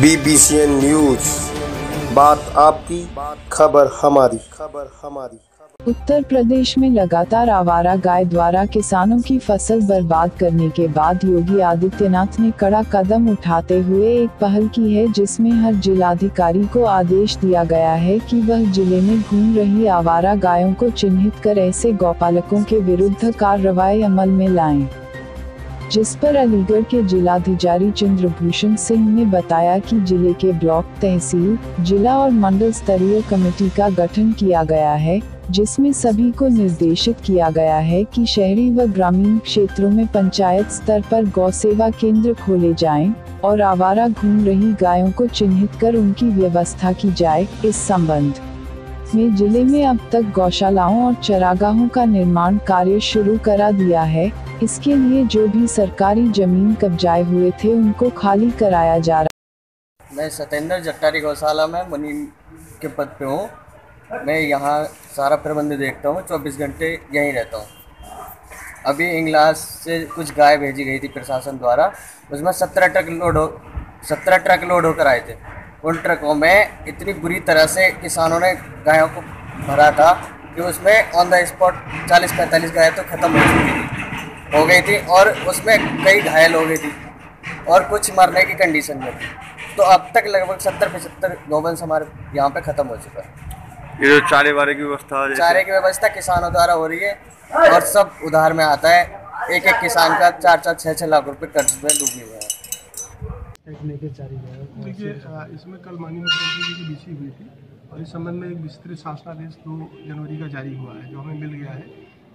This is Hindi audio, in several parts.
बीबीसीएन न्यूज़, बात आपकी, खबर हमारी खबर हमारी उत्तर प्रदेश में लगातार आवारा गाय द्वारा किसानों की फ़सल बर्बाद करने के बाद योगी आदित्यनाथ ने कड़ा कदम उठाते हुए एक पहल की है, जिसमें हर जिलाधिकारी को आदेश दिया गया है कि वह ज़िले में घूम रही आवारा गायों को चिन्हित कर ऐसे गौपालकों के विरुद्ध कार्रवाई अमल में लाएँ। जिस पर अलीगढ़ के जिलाधिकारी चंद्रभूषण सिंह ने बताया कि ज़िले के ब्लॉक तहसील, जिला और मंडल स्तरीय कमेटी का गठन किया गया है, जिसमें सभी को निर्देशित किया गया है कि शहरी व ग्रामीण क्षेत्रों में पंचायत स्तर पर गौ सेवा केंद्र खोले जाएँ और आवारा घूम रही गायों को चिन्हित कर उनकी व्यवस्था की जाए इस संबंध। में ज़िले में अब तक गौशालाओं और चरागाहों का निर्माण कार्य शुरू करा दिया है। इसके लिए जो भी सरकारी ज़मीन कब्जाए हुए थे, उनको खाली कराया जा रहा मैं सत्येंद्र जट्टारी गौशाला में मुनीम के पद पे हूँ। मैं यहाँ सारा प्रबंध देखता हूँ, चौबीस घंटे यहीं रहता हूँ। अभी इंग्लास से कुछ गाय भेजी गई थी प्रशासन द्वारा, उसमें सत्रह ट्रक लोड हो, सत्रह ट्रक लोड होकर आए थे। उन ट्रकों में इतनी बुरी तरह से किसानों ने गायों को भरा था कि उसमें ऑन द स्पॉट चालीस पैंतालीस गाय तो ख़त्म हो चुकी थी हो गई थी और उसमें कई घायल हो गई थी और कुछ मरने की कंडीशन में थी। तो अब तक लगभग सत्तर पचहत्तर गौवंश हमारे यहाँ पे ख़त्म हो चुका है। ये जो चारे वारे की व्यवस्था चारे की व्यवस्था किसानों द्वारा हो रही है और सब उधार में आता है। एक एक किसान का चार चार छः छः लाख रुपये कर्ज में डूबी हुए हैं। देखिए इसमें कल माननीय मुख्यमंत्री जी की बीसी हुई थी और इस संबंध में एक विस्तृत शासनादेश दो जनवरी का जारी हुआ है जो हमें मिल गया है।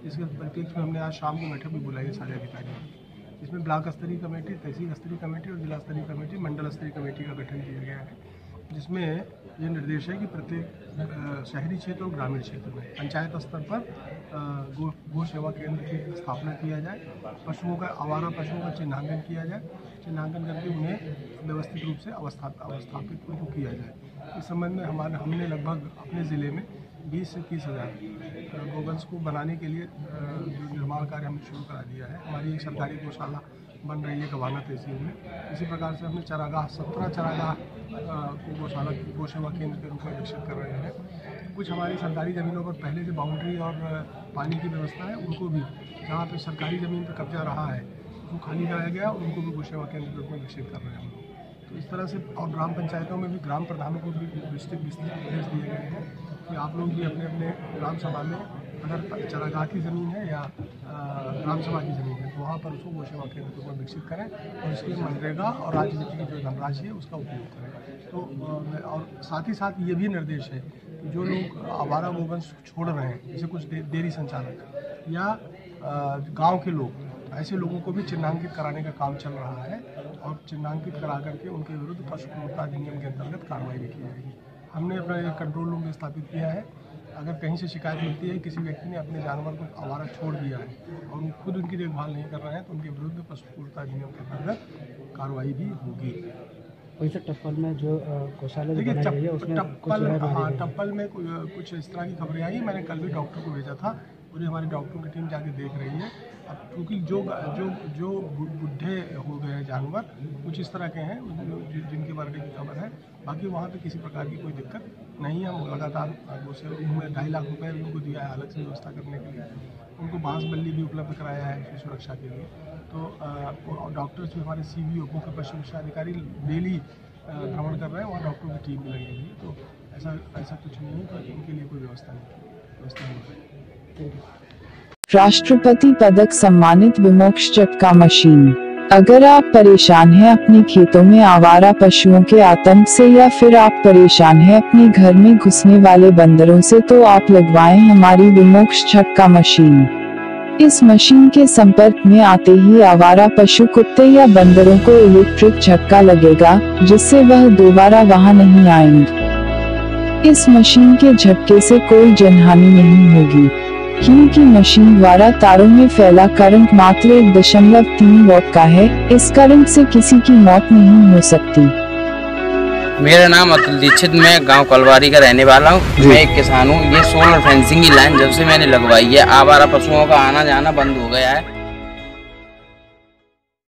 इसके परिप्रेक्ष्य में हमने आज शाम की बैठक भी बुलाई है सारे अधिकारियों की। इसमें ब्लॉक स्तरीय कमेटी तहसील स्तरीय कमेटी और जिला स्तरीय कमेटी मंडल स्तरीय कमेटी का गठन किया गया है। जिसमें ये निर्देश है कि प्रत्येक शहरी क्षेत्र और ग्रामीण क्षेत्र में पंचायत स्तर पर गो गो सेवा केंद्र की स्थापना किया जाए, पशुओं का आवारा, पशुओं का चिन्हांकन किया जाए, चिन्हांकन करके उन्हें व्यवस्थित रूप से अवस्था, अवस्थापित उनको किया जाए। इस संबंध में हमारे, हमने लगभग अपने ज़िले में बीस से तीस हज़ार गोवंश को बनाने के लिए जो निर्माण कार्य हमने शुरू करा दिया है। हमारी एक सरकारी गौशाला बन रही है गवाना तहसील में। इसी प्रकार से हमने चरागाह, सत्रह चरागाह को गौशाला गौ सेवा केंद्र के रूप में विकसित कर रहे हैं। कुछ हमारी सरकारी ज़मीनों पर पहले से बाउंड्री और पानी की व्यवस्था है, उनको भी जहाँ पर सरकारी ज़मीन पर कब्जा रहा है उसको खाली कराया गया, उनको भी गौ सेवा केंद्र के रूप में विकसित कर रहे हैं हम लोग। तो इस तरह से और ग्राम पंचायतों में भी ग्राम प्रधानों को भी विस्तृत विस्तृत निर्देश दिए गए हैं कि आप लोग भी अपने अपने ग्राम सभा में अगर चरागाह की ज़मीन है या ग्राम सभा की ज़मीन वहाँ पर उसको गौ सेवा केंद्र के रूप में विकसित करें और इसके लिए मनरेगा और राजनीति नीति की जो धनराशि है उसका उपयोग करें। तो और साथ ही साथ ये भी निर्देश है कि जो लोग आवारा गोवंश छोड़ रहे हैं, जैसे कुछ डेयरी संचालक या गाँव के लोग, ऐसे लोगों को भी चिन्हांकित कराने का काम चल रहा है और चिन्हांकित करा करके उनके विरुद्ध पशु अधिनियम के अंतर्गत कार्रवाई भी की जाएगी। हमने अपना एक कंट्रोल रूम स्थापित किया है। अगर कहीं से शिकायत मिलती है किसी व्यक्ति ने अपने जानवर को आवारा छोड़ दिया है और वो खुद उनकी देखभाल नहीं कर रहे हैं तो उनके विरुद्ध पशु क्रूरता अधिनियम के अंतर्गत कार्रवाई भी होगी। वैसे टप्पल में जो गौशाला देखिए है टप्पल हाँ। टप्पल में कुछ इस तरह की खबरें आई मैंने कल भी डॉक्टर को भेजा था पूरी हमारी डॉक्टरों की टीम जाके देख रही है। अब क्योंकि जो जो जो जानवर कुछ इस तरह के हैं जिनके मरने की खबर है। बाकी वहाँ पे किसी प्रकार की कोई दिक्कत नहीं है। हम लगातार से उन्होंने ढाई लाख रुपए उनको दिया है अलग से व्यवस्था करने के लिए। उनको बाँस बल्ली भी उपलब्ध कराया है सुरक्षा के लिए। तो डॉक्टर्स भी हमारे सी बी ओ मुख्य पशु अधिकारी डेली भ्रमण कर रहे हैं। वहाँ डॉक्टरों की टीम लगी हुई तो ऐसा ऐसा कुछ नहीं है कि उनके लिए कोई व्यवस्था नहीं व्यवस्था हो रही है। राष्ट्रपति पदक सम्मानित विमोक्ष चटका मशीन। अगर आप परेशान हैं अपने खेतों में आवारा पशुओं के आतंक से या फिर आप परेशान हैं अपने घर में घुसने वाले बंदरों से तो आप लगवाएँ हमारी विमोक्ष छक्का मशीन। इस मशीन के संपर्क में आते ही आवारा पशु, कुत्ते या बंदरों को इलेक्ट्रिक झटका लगेगा, जिससे वह दोबारा वहाँ नहीं आएँगे। इस मशीन के झटके से कोई जनहानि नहीं होगी। क्योंकि मशीन द्वारा तारों में फैला करंट मात्र एक दशमलव तीन वोट का है इस करंट से किसी की मौत नहीं हो सकती। मेरा नाम अतुल दीक्षित मैं गाँव कलवारी का रहने वाला हूँ। मैं एक किसान हूँ। ये सोलर फेंसिंग की लाइन जब से मैंने लगवाई है आवारा पशुओं का आना जाना बंद हो गया है।